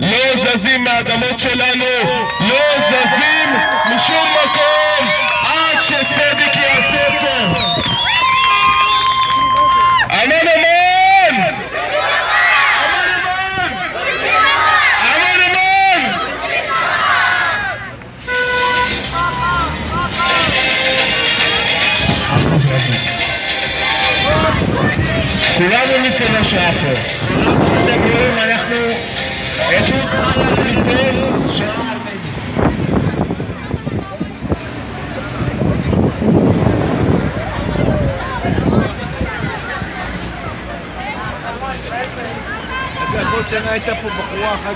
לא זזים מהאדמות שלנו, לא זזים משום מקום עד שצדק ייעשה פה. אמן אמן! אמן אמן! אמן אמן! כולנו נצא לשעה פה. כל שנה הייתה פה בחורה אחת